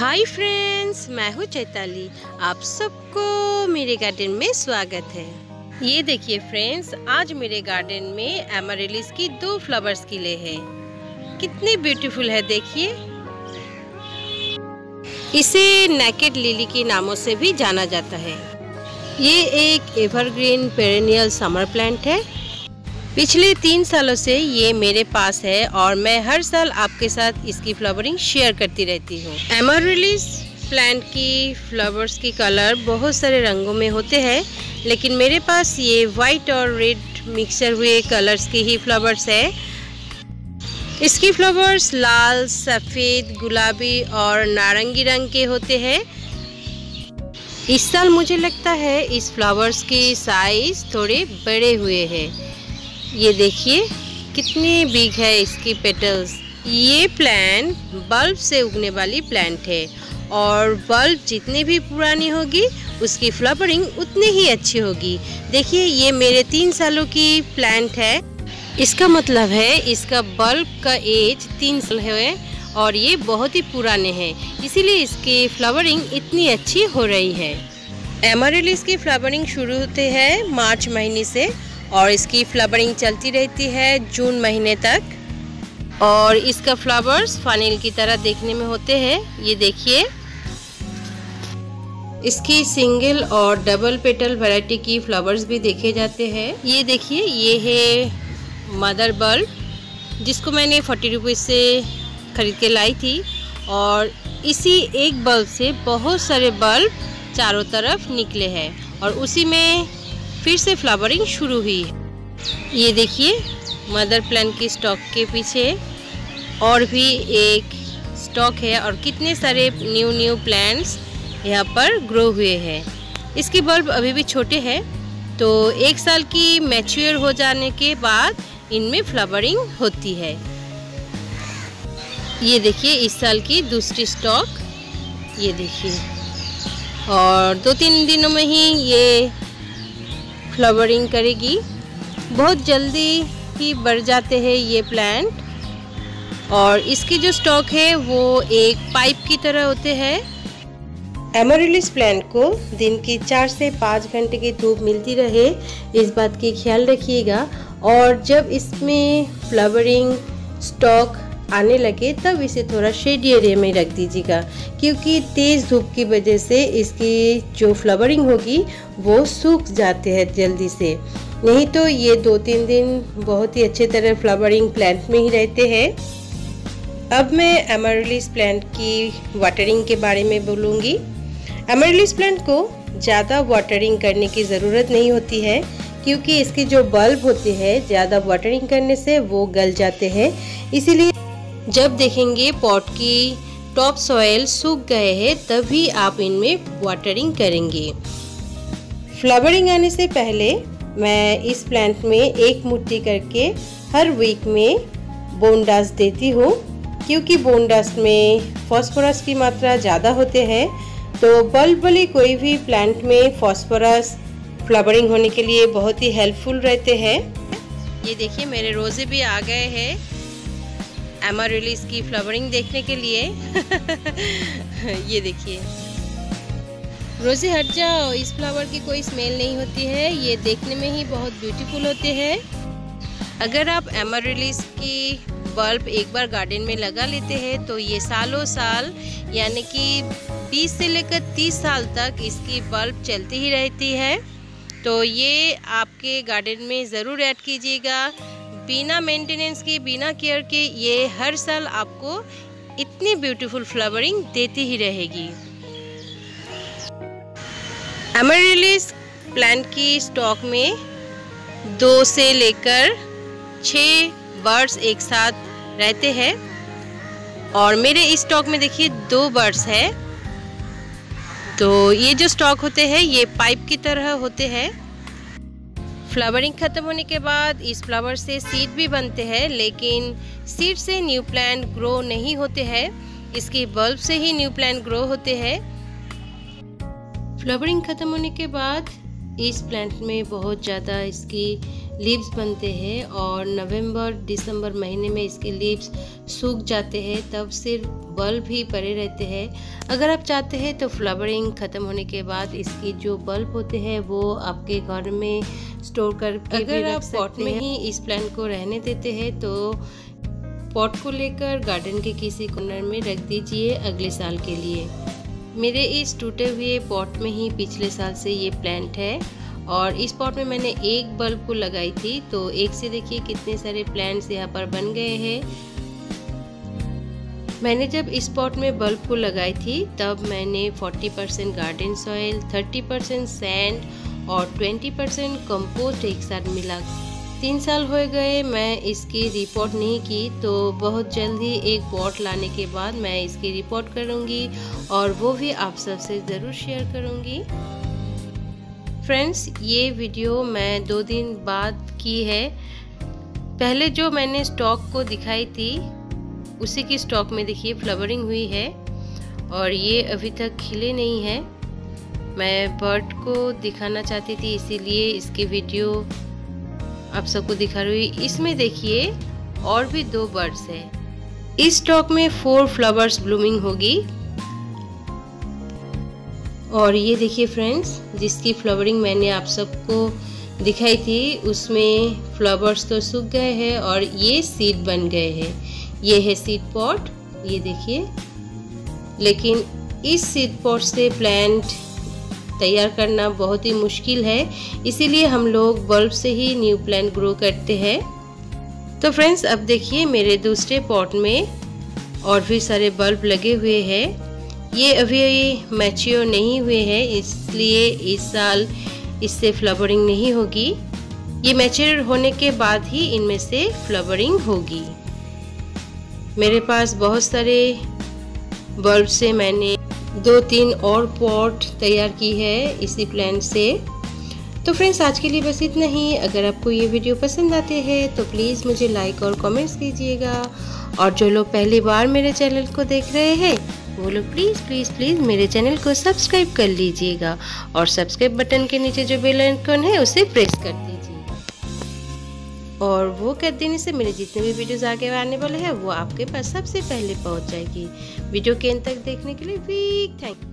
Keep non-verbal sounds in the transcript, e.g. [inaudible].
Hi friends मैं हूँ चैताली। आप सबको मेरे गार्डन में स्वागत है। ये देखिए फ्रेंड्स आज मेरे गार्डन में एमरेलिस की दो फ्लावर्स खिले हैं। कितने ब्यूटीफुल है देखिए। इसे नेकेड लिली के नामों से भी जाना जाता है। ये एक एवरग्रीन पेरेनियल समर प्लांट है। पिछले तीन सालों से ये मेरे पास है और मैं हर साल आपके साथ इसकी फ्लावरिंग शेयर करती रहती हूँ। एमरलिस प्लांट की फ्लावर्स की कलर बहुत सारे रंगों में होते हैं, लेकिन मेरे पास ये वाइट और रेड मिक्सर हुए कलर्स की ही फ्लावर्स है। इसकी फ्लावर्स लाल, सफ़ेद, गुलाबी और नारंगी रंग के होते हैं। इस साल मुझे लगता है इस फ्लावर्स की साइज़ थोड़े बड़े हुए हैं। ये देखिए, कितने बिग है इसकी पेटल्स ये प्लांट बल्ब से उगने वाली प्लांट है और बल्ब जितनी भी पुरानी होगी, उसकी फ्लावरिंग उतनी ही अच्छी होगी। देखिए, ये मेरे तीन सालों की प्लांट है। इसका मतलब है, इसका बल्ब का एज तीन साल है और ये बहुत ही पुराने हैं। इसीलिए इसकी फ्लावरिंग इतनी अच्छी हो रही है। एमरेलिस की फ्लावरिंग शुरू होते हैं मार्च महीने से। और इसकी फ्लावरिंग चलती रहती है जून महीने तक। और इसका फ्लावर्स फानिल की तरह देखने में होते हैं, ये देखिए। इसकी सिंगल और डबल पेटल वैरायटी की फ्लावर्स भी देखे जाते हैं। ये देखिए, ये है मदर बल्ब, जिसको मैंने फोर्टी रुपीज़ से ख़रीद के लाई थी। और इसी एक बल्ब से बहुत सारे बल्ब चारों तरफ़ निकले हैं। और उसी में फिर से फ्लावरिंग शुरू हुई। ये देखिए मदर प्लान की स्टॉक के पीछे और भी एक स्टॉक है और कितने सारे न्यू न्यू प्लांट्स यहाँ पर ग्रो हुए हैं। इसके बल्ब अभी भी छोटे हैं तो एक साल की मैच्योर हो जाने के बाद इनमें फ्लावरिंग होती है। ये देखिए, इस साल की दूसरी स्टॉक ये देखिए। और दो तीन दिनों में ही ये फ्लावरिंग करेगी। बहुत जल्दी ही बढ़ जाते हैं ये प्लांट। और इसकी जो स्टॉक है, वो एक पाइप की तरह होते हैं। एमोरिलिस प्लांट को दिन की चार से पाँच घंटे की धूप मिलती रहे, इस बात की ख्याल रखिएगा। और जब इसमें फ्लावरिंग स्टॉक आने लगे, तब इसे थोड़ा शेडी एरिया में रख दीजिएगा, क्योंकि तेज़ धूप की वजह से इसकी जो फ्लावरिंग होगी, वो सूख जाते हैं जल्दी से। नहीं तो ये दो तीन दिन बहुत ही अच्छे तरह फ्लावरिंग प्लांट में ही रहते हैं। अब मैं एमरलिस प्लांट की वाटरिंग के बारे में बोलूँगी। एमरलिस प्लांट को ज़्यादा वाटरिंग करने की ज़रूरत नहीं होती है, क्योंकि इसके जो बल्ब होते हैं, ज़्यादा वाटरिंग करने से वो गल जाते हैं। इसीलिए जब देखेंगे पॉट की टॉप सॉयल सूख गए हैं, तभी आप इनमें वाटरिंग करेंगे। फ्लावरिंग आने से पहले मैं इस प्लांट में एक मुट्ठी करके हर वीक में बोनडास देती हूँ, क्योंकि बोनडास में फॉस्फोरस की मात्रा ज़्यादा होते हैं तो बल्ब वाली कोई भी प्लांट में फॉस्फोरस फ्लावरिंग होने के लिए बहुत ही हेल्पफुल रहते हैं। ये देखिए, मेरे रोज़े भी आ गए हैं। एमारिलिस की फ्लावरिंग देखने के लिए। [laughs] ये देखिए। रोज़े हट जाओ, इस फ्लावर की कोई स्मेल नहीं होती है। ये देखने में ही बहुत ब्यूटीफुल होते हैं। अगर आप एमारिलिस की बल्ब एक बार गार्डन में लगा लेते हैं तो ये सालों साल, यानी कि 20 से लेकर 30 साल तक इसकी बल्ब चलती ही रहती है। तो ये आपके गार्डन में ज़रूर ऐड कीजिएगा। बिना मेंटेनेंस के, बिना केयर के ये हर साल आपको इतनी ब्यूटीफुल फ्लावरिंग देती ही रहेगी। एमरिलिस प्लांट की स्टॉक में दो से लेकर छः बर्ड्स एक साथ रहते हैं। और मेरे इस स्टॉक में देखिए दो बर्ड्स है। तो ये जो स्टॉक होते हैं, ये पाइप की तरह होते हैं। फ्लावरिंग ख़त्म होने के बाद इस फ्लावर से सीड भी बनते हैं, लेकिन सीड से न्यू प्लांट ग्रो नहीं होते हैं। इसके बल्ब से ही न्यू प्लांट ग्रो होते हैं। फ्लावरिंग ख़त्म होने के बाद इस प्लांट में बहुत ज़्यादा इसकी लीव्स बनते हैं और नवंबर दिसंबर महीने में इसके लीव्स सूख जाते हैं तब सिर्फ़ बल्ब ही पड़े रहते हैं। अगर आप चाहते हैं तो फ्लावरिंग ख़त्म होने के बाद इसकी जो बल्ब होते हैं वो आपके घर में स्टोर कर अगर आप पॉट में ही। इस प्लांट को रहने देते हैं तो पॉट को लेकर गार्डन के किसी कॉर्नर में रख दीजिए अगले साल के लिए। मेरे इस टूटे हुए पॉट में ही पिछले साल से ये प्लांट है। और इस पॉट में मैंने एक बल्ब को लगाई थी तो एक से देखिए कितने सारे प्लांट्स यहाँ पर बन गए हैं। मैंने जब इस पॉट में बल्ब को लगाई थी, तब मैंने 40 percent garden soil 30 percent sand और 20 परसेंट कम्पोस्ट एक साथ मिला। तीन साल हो गए मैं इसकी रिपोर्ट नहीं की तो बहुत जल्द ही एक पॉट लाने के बाद मैं इसकी रिपोर्ट करूँगी और वो भी आप सबसे ज़रूर शेयर करूँगी। फ्रेंड्स ये वीडियो मैं दो दिन बाद की है। पहले जो मैंने स्टॉक को दिखाई थी, उसी की स्टॉक में देखिए फ्लावरिंग हुई है और ये अभी तक खिले नहीं है। मैं बर्ड को दिखाना चाहती थी, इसीलिए इसकी वीडियो आप सबको दिखा रही हुई इसमें देखिए और भी दो बर्ड्स है। इस स्टॉक में फोर फ्लावर्स ब्लूमिंग होगी। और ये देखिए फ्रेंड्स जिसकी फ्लावरिंग मैंने आप सबको दिखाई थी, उसमें फ्लावर्स तो सूख गए हैं और ये सीड बन गए हैं। ये है सीड पॉट, ये देखिए। लेकिन इस सीड पॉट से प्लांट तैयार करना बहुत ही मुश्किल है, इसीलिए हम लोग बल्ब से ही न्यू प्लांट ग्रो करते हैं। तो फ्रेंड्स, अब देखिए मेरे दूसरे पॉट में और भी सारे बल्ब लगे हुए हैं। ये अभी मैच्योर नहीं हुए हैं, इसलिए इस साल इससे फ्लावरिंग नहीं होगी। ये मैच्योर होने के बाद ही इनमें से फ्लावरिंग होगी। मेरे पास बहुत सारे बल्ब से मैंने दो तीन और पॉट तैयार की है इसी प्लांट से। तो फ्रेंड्स आज के लिए बस इतना ही। अगर आपको ये वीडियो पसंद आते हैं तो प्लीज़ मुझे लाइक और कमेंट्स कीजिएगा। और जो लोग पहली बार मेरे चैनल को देख रहे हैं वो लोग प्लीज़ प्लीज़ प्लीज़ मेरे चैनल को सब्सक्राइब कर लीजिएगा और सब्सक्राइब बटन के नीचे जो बेल आइकन है, उसे प्रेस कर दीजिएगा। और वो कर देने से मेरे जितने भी वीडियोस आगे आने वाले हैं, वो आपके पास सबसे पहले पहुँच जाएगी। वीडियो के अंत तक देखने के लिए वीक थैंक